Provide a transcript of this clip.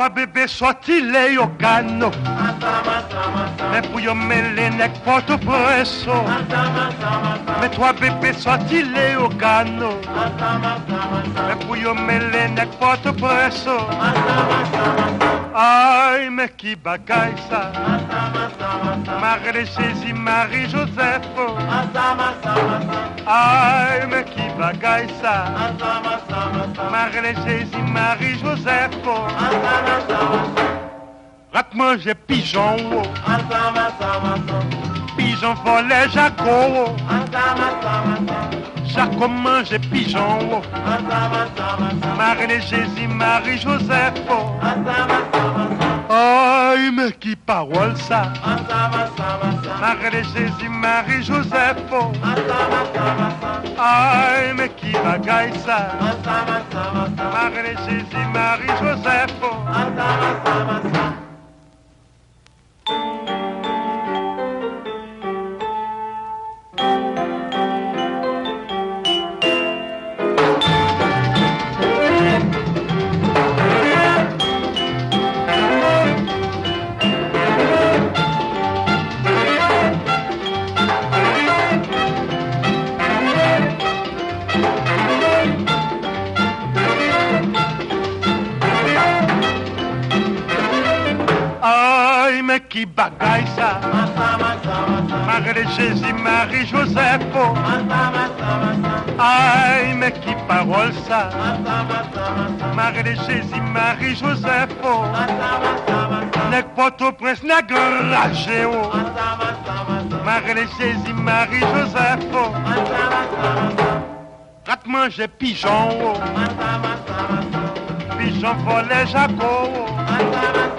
Εγώ μπεμπέσω τι λέω κάνω Με που yo me le nec porto presso Με toi μπεμπέσω τι λέω κάνω Με που yo me le nec porto presso Mais qui bagaille ça? Marie Marie-Joseph Ay mais qui bagaille ça? Marie Jésus, Marie-Joseph Rat manger pigeon. Pigeon volait Jaco. Jaco mange pigeon. Marie Jésus, Marie-Joseph oh. Qui parole ça. Marie Jésus, Marie-Joseph oh. Ay mais qui bagaille ça. Marie Jésus, Marie-Joseph oh. Mais qui bagaille ça Marie Jésus, Marie-Joseph oh. Ay, mais qui parole ça Marie Jésus, Marie-Joseph oh. Nek Port-au-Prince, nek enragé oh. Marie Jésus, Marie-Joseph oh. Rat manger pigeon oh. Pigeon volait Jaco oh.